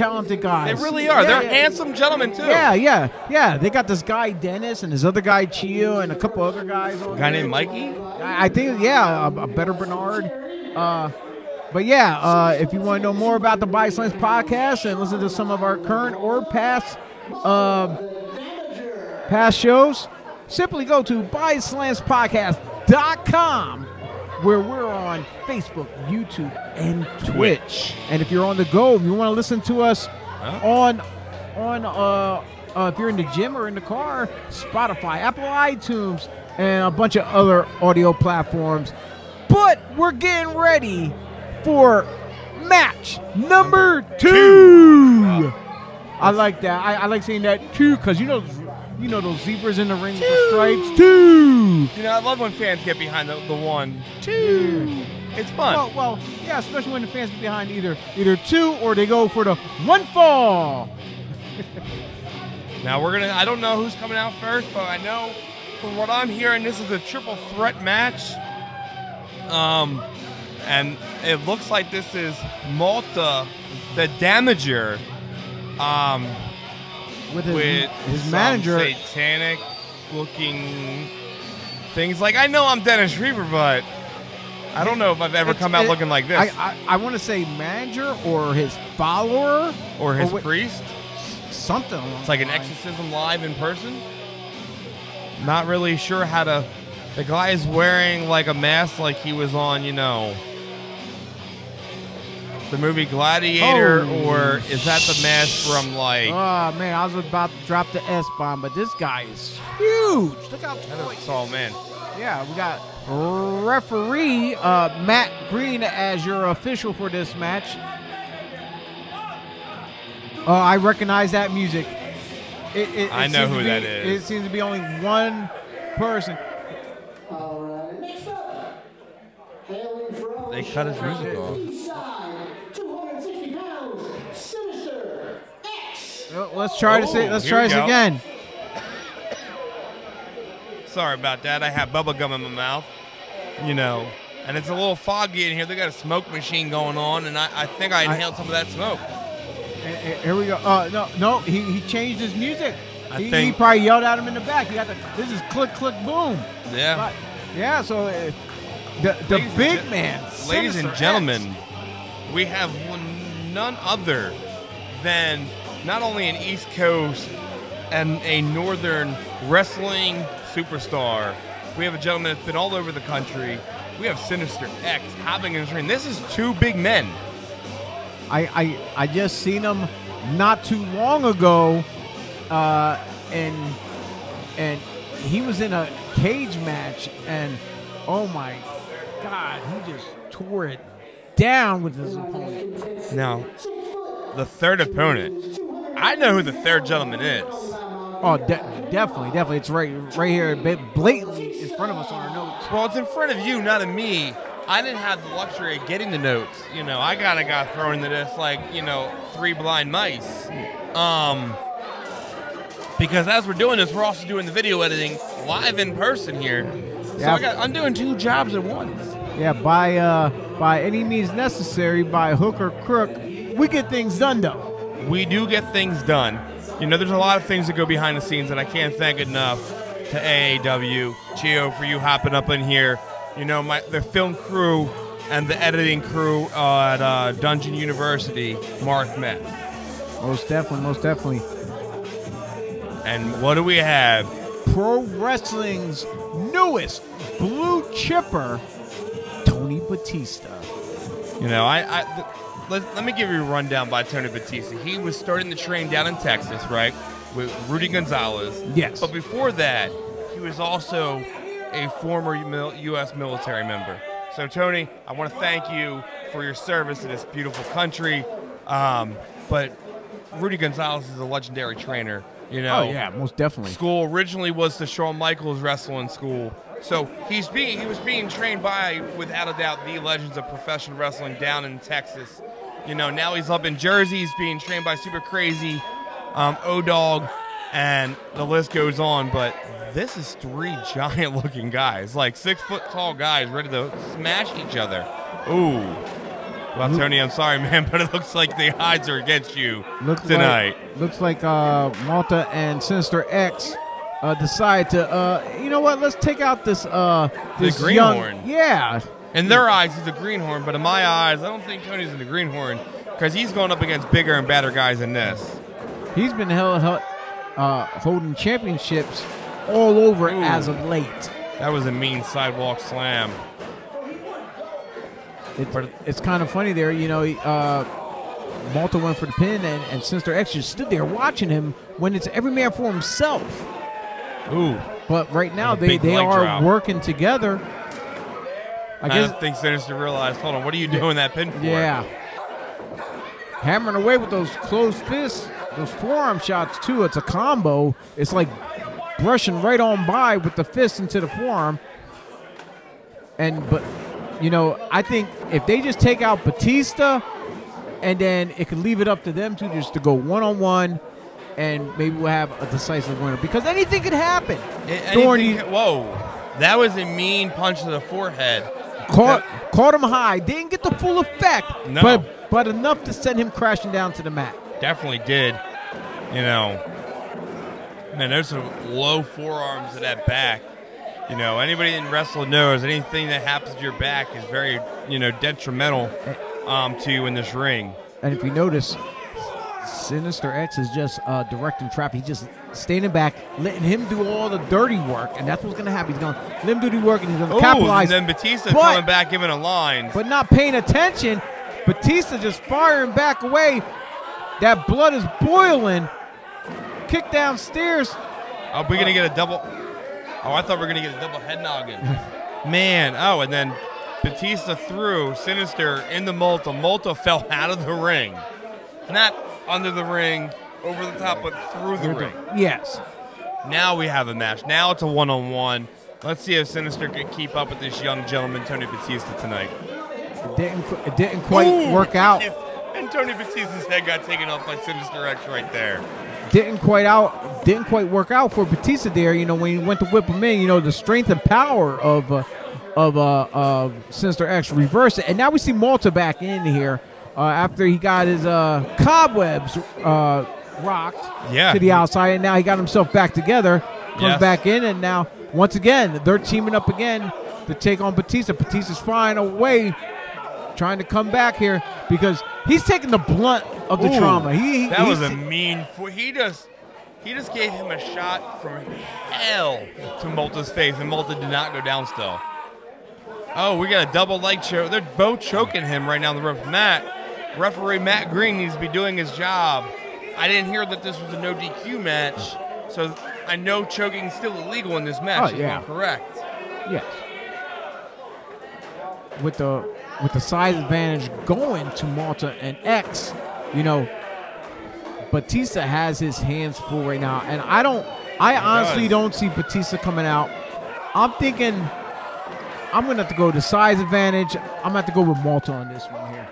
talented guys. They really are. Yeah, They're yeah. handsome gentlemen too. Yeah, yeah, yeah. They got this guy Dennis and his other guy Chio and a couple other guys. A Guy named Mikey. I think, yeah, a, a better Bernard. Uh, but yeah, uh, if you want to know more about the Body Slams podcast and listen to some of our current or past um past shows, simply go to bodyslamspodcast.com where we're on Facebook, YouTube, and Twitch. And if you're on the go, if you want to listen to us on on uh, uh if you're in the gym or in the car, Spotify, Apple iTunes, and a bunch of other audio platforms. But we're getting ready for match number two. I like that. I, I like saying that too because you know, you know those zebras in the ring with the stripes too. You know, I love when fans get behind the, the one, two. It's fun. Well, well, yeah, especially when the fans get behind either either two or they go for the one fall. Now we're gonna. I don't know who's coming out first, but I know from what I'm hearing, this is a triple threat match. Um, and it looks like this is Malta, the Damager, um, With his, with his manager, satanic looking things. Like I know I'm Dennis Reaver, but I don't know if I've ever It's- come out it- looking like this I I, I want to say manager or his follower or his what- priest. something. It's like an exorcism live in person. Not really sure how to. The guy is wearing like a mask, like he was on, you know, the movie Gladiator, Oh, or is that the mask from like? Oh man, I was about to drop the S bomb, but this guy is huge. Look how tall. he- Oh man, Yeah, we got referee uh, Matt Green as your official for this match. Oh, I recognize that music. It, it, it I know seems to who be- that is. It seems to be only one person. All right. Next up, hailing from They cut his music off. East side, 260 pounds, Sinister X. Uh, Let's try to say. Oh, Let's here try we this go. again. sorry about that. I have bubble gum in my mouth, you know, and it's a little foggy in here. They got a smoke machine going on, and I, I think I inhaled some of that smoke. Eh, eh, Here we go. Uh, no, no, he, he changed his music. I he, he think- probably yelled at him in the back. He got the. This is click, click, boom. Yeah. But, yeah. So uh, the the Ladies and big gen- man, Ladies and Sinister gentlemen, X. we have one, none other than not only an East Coast and a Northern wrestling superstar. We have a gentleman that's been all over the country. We have Sinister X hopping in the ring. This is two big men. I, I I just seen him not too long ago, uh, and and he was in a cage match, and oh my God, he just tore it down with his opponent. Now, the third opponent. I know who the third gentleman is. Oh, de- definitely, definitely, it's right right here, blatantly in front of us on our notes. Well, it's in front of you, not of me. I didn't have the luxury of getting the notes. You know, I kind of got thrown into this like, you know, three blind mice. Um, because as we're doing this, we're also doing the video editing live in person here. So Yeah. I got, I'm doing two jobs at once. Yeah, by uh, by any means necessary, by hook or crook, we get things done though. We do get things done. You know, there's a lot of things that go behind the scenes, and I can't thank enough to AAW, Chio, for you hopping up in here. You know, my the film crew and the editing crew at uh, Dungeon University, Mark met. Most definitely, most definitely. And what do we have? Pro Wrestling's newest blue chipper, Tony Batista. You know, I, I let, let me give you a rundown by Tony Batista. He was starting to train down in Texas, right, with Rudy Gonzalez. Yes. But before that, he was also a former U.S. military member. So, Tony, I want to thank you for your service to this beautiful country. Um, but Rudy Gonzalez is a legendary trainer. You know, Oh yeah, most definitely. school originally was the Shawn Michaels wrestling school. So he's being he was being trained by, without a doubt, the legends of professional wrestling down in Texas. You know, now he's up in Jersey. He's being trained by Super Crazy, um, O Dog, and the list goes on. But this is three giant looking guys, like six foot tall guys, ready to smash each other. Ooh, Well, Tony, I'm sorry, man, but it looks like the odds are against you Looks tonight. Like, looks like uh, Malta and Sinister X uh, decide to, uh, you know what? Let's take out this uh, The this greenhorn. young, yeah. In their eyes, he's a greenhorn, but in my eyes, I don't think Tony's in the greenhorn because he's going up against bigger and badder guys than this. He's been held, uh, holding championships all over Ooh. as of late. That was a mean sidewalk slam. It's, kind of funny there, you know. Uh, Malta went for the pin, and, and Sinister X just stood there watching him when it's every man for himself. Ooh, But right now, they, they are drop. working together. I don't think Sinister realized. Hold on, what are you doing that pin for? yeah. Hammering away with those closed fists, those forearm shots, too. It's a combo. It's like brushing right on by with the fist into the forearm. And, but, you know, I think if they just take out Batista, and then it could leave it up to them two just to go one on one, and maybe we'll have a decisive winner because anything could happen. Anything ca- whoa, that was a mean punch to the forehead. Caught caught him high, didn't get the full effect, No. but but enough to send him crashing down to the mat. Definitely did. You know, man, there's some low forearms to that back. You know, anybody in wrestling knows anything that happens to your back is very, you know, detrimental um, to you in this ring. And if you notice, Sinister X is just uh, directing traffic. He's just standing back, letting him do all the dirty work, and that's what's going to happen. He's going to let him do the work, and he's going to capitalize. and then Batista But- coming back giving a line. but not paying attention. Batista just firing back away. That blood is boiling. Kick downstairs. Are we gonna get a double? Oh, I thought we were gonna get a double head noggin. Man, oh, and then Batista threw Sinister in the Malta. Malta fell out of the ring, not under the ring, over the top, but through the ring. Yes. Now we have a match. Now it's a one-on-one. Let's see if Sinister can keep up with this young gentleman, Tony Batista, tonight. It didn't, it didn't quite Ooh, work out. And Tony Batista's head got taken off by Sinister X right there. Didn't quite out. Didn't quite work out for Batista there. You know when he went to whip him in. You know the strength and power of uh, of uh, of Sinister X reversed it, and now we see Malta back in here uh, after he got his uh, cobwebs uh, rocked Yeah. to the outside, and now he got himself back together. Comes Yes. back in, and now once again they're teaming up again to take on Batista. Batista's flying away, trying to come back here because he's taking the blunt of the Ooh, trauma. He, he that was a mean. Fo- he just he just gave him a shot from hell to Malta's face, and Malta did not go down still. Oh, we got a double leg choke. They're both choking him right now on the rope. Matt, referee Matt Green needs to be doing his job. I didn't hear that this was a no DQ match, so I know choking is still illegal in this oh, match. Oh, yeah. Correct. Yes. With the with the size advantage going to Malta and X, you know, Batista has his hands full right now, and I don't. I honestly don't see Batista coming out. I'm thinking I'm gonna have to go to size advantage. I'm gonna have to go with Malta on this one here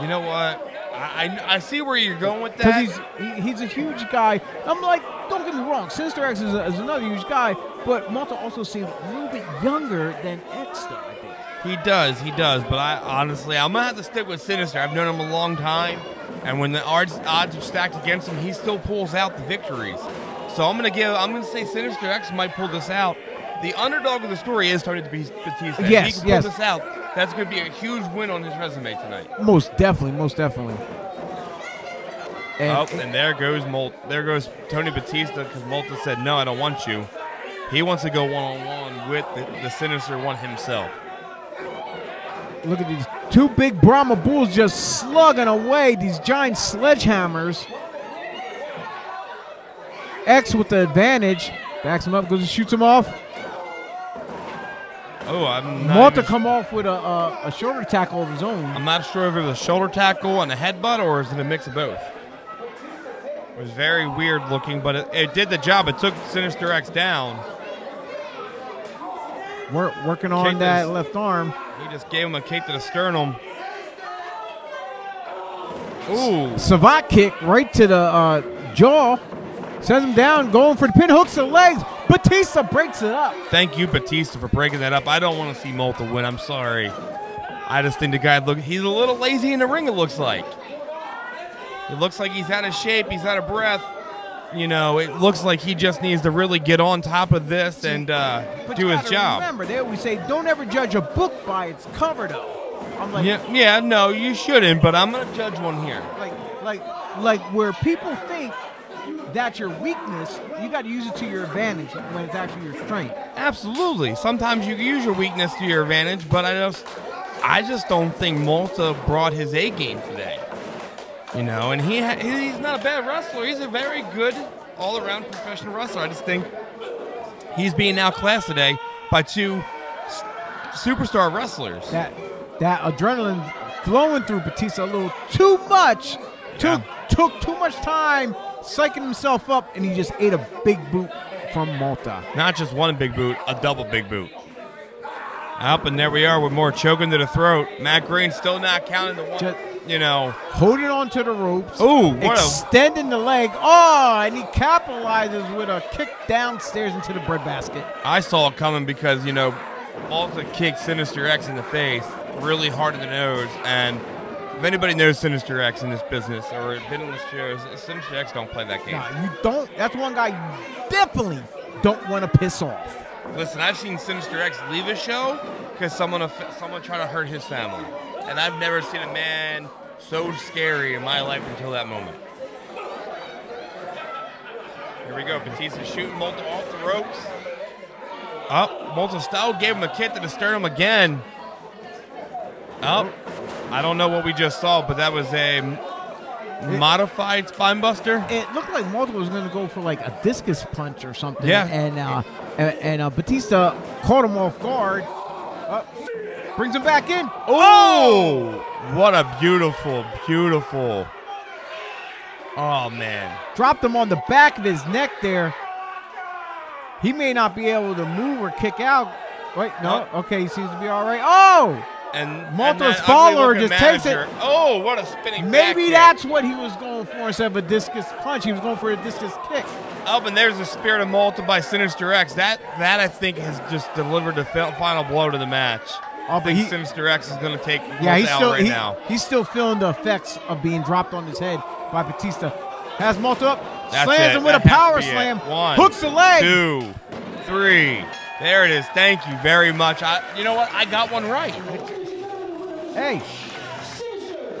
You know what? I, I, I see where you're going with because that. he's he, he's a huge guy. I'm like, don't get me wrong, Sinister X is, a, is another huge guy, but Malta also seems a little bit younger than X, though. I think. He does, he does. But I honestly, I'm gonna have to stick with Sinister. I've known him a long time, and when the odds, odds are stacked against him, he still pulls out the victories. So I'm gonna give. I'm gonna say Sinister X might pull this out. The underdog of the story is Tony Batista. Yes, he can yes. pull this out. That's gonna be a huge win on his resume tonight. Most definitely, most definitely. And, oh, and there goes Molt. There goes Tony Batista because Malta said, "No, I don't want you." He wants to go one on one with the, the Sinister one himself. look at these two big Brahma bulls just slugging away these giant sledgehammers. X with the advantage backs him up, goes and shoots him off. Oh, I'm not Malta even- come off with a, a, a shoulder tackle of his own. I'm not sure if it was a shoulder tackle and a headbutt or is it a mix of both. It was very weird looking, but it, it did the job. It took Sinister X down. We're working on that his- left arm. He just gave him a kick to the sternum. Ooh, Savate kick right to the uh, jaw. Sends him down, going for the pin, hooks the legs. Batista breaks it up. thank you, Batista, for breaking that up. I don't want to see Malta win. I'm sorry. I, just think the guy look he's a little lazy in the ring. It looks like. It looks like he's out of shape. He's out of breath. You know, it looks like he just needs to really get on top of this and uh, do his job. Remember, they always say, "Don't ever judge a book by its cover," though. I'm like, Yeah, yeah, no, you shouldn't. But I'm gonna judge one here. like, like, like where people think that's your weakness, you got to use it to your advantage when it's actually your strength. Absolutely. Sometimes you can use your weakness to your advantage, but I just, I just don't think Malta brought his A game today. You know, and he ha- he's not a bad wrestler. He's a very good all-around professional wrestler. I just think he's being outclassed today by two s- superstar wrestlers. That that adrenaline flowing through Batista a little too much. Took Yeah. took too much time psyching himself up, and he just ate a big boot from Malta. Not just one big boot, a double big boot. Up and there we are with more choking to the throat. Matt Green still not counting the one. Just- you know, Holding on to the ropes. Ooh, what a- extending the leg. Oh, and he capitalizes with a kick downstairs into the breadbasket. I saw it coming because, you know, Malta kicked Sinister X in the face really hard in the nose. And if anybody knows Sinister X in this business or been in this show, Sinister X don't play that game. Nah, you don't. That's one guy you definitely don't want to piss off. Listen, I've seen Sinister X leave a show because someone someone tried to hurt his family. And I've never seen a man so scary in my life until that moment. Here we go. Batista shooting Malta off the ropes. Up. Malta style gave him a kick to the sternum again. Up. I don't know what we just saw, but that was a modified spine buster. It looked like Malta was going to go for like a discus punch or something. Yeah. And uh, and, and uh, Batista caught him off guard. Uh, brings him back in. Oh! What a beautiful, beautiful. Oh, man. Dropped him on the back of his neck there. He may not be able to move or kick out. Wait, no. No. Okay, he seems to be all right. Oh! And Malta's follower just takes it. Oh, what a spinning back Maybe kick. that's what he was going for instead of a discus punch. He was going for a discus kick. Up and there's the spirit of Malta by Sinister X. That that I think has just delivered the final blow to the match. Oh, I think he- Sinister X is going to take Yeah, Malta he's still right he- now. he's still feeling the effects of being dropped on his head by Batista. Has Malta up, That's slams it. him with That a power slam, One, hooks the leg. Two, three. There it is. Thank you very much. I, you know what? I got one right. Hey,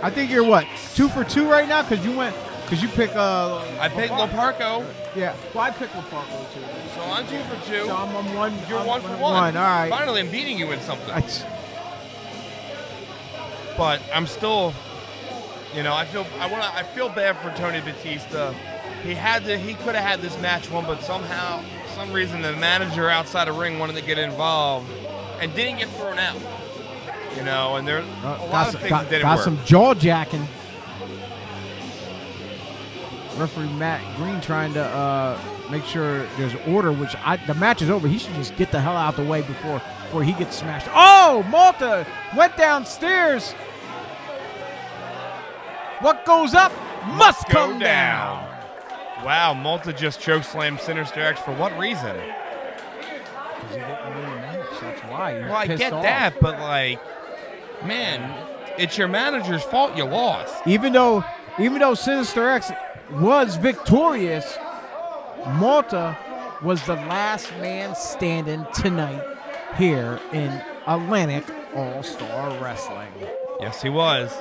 I think you're what two for two right now because you went because you pick uh I picked Loparco, yeah. Well, I picked Lafargo too. so I'm two for two. So I'm on one. You're I'm one for on one. All right. Finally, I'm beating you in something. I, but I'm still, you know, I feel I want to I feel bad for Tony Batista. He had to he could have had this match won, but somehow, for some reason, the manager outside the ring wanted to get involved and didn't get thrown out. You know, and there uh, a lot got of some, things got, didn't got work. some jaw jacking. Referee Matt Green trying to uh, make sure there's order. Which I, the match is over. He should just get the hell out the way before before he gets smashed. Oh, Malta went downstairs. What goes up must come down. down. Wow, Malta just chokeslammed Sinister X for what reason? Because he didn't win the match. That's why. Well, I get off. that, but like, man, it's your manager's fault you lost. Even though, even though Sinister X was victorious, Malta was the last man standing tonight here in Atlantic All Star Wrestling. Yes, he was.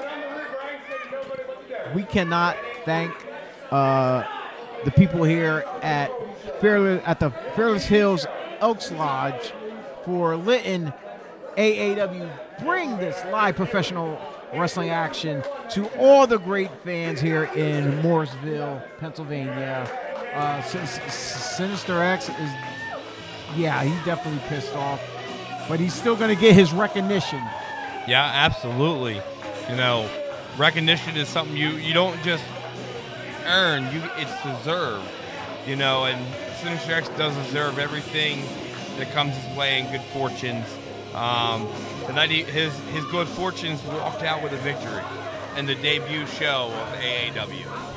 We cannot thank uh, the people here at Fairless at the Fairless Hills Elks Lodge for letting AAW bring this live professional wrestling action to all the great fans here in Morrisville, Pennsylvania. Uh, Sin- Sinister X is, yeah, he's definitely pissed off, but he's still going to get his recognition. Yeah, absolutely. You know, recognition is something you you don't just earn; you it's deserved. You know, and Sinister X does deserve everything that comes his way and good fortunes. Um, tonight, he, his his good fortunes walked out with a victory in the debut show of AAW.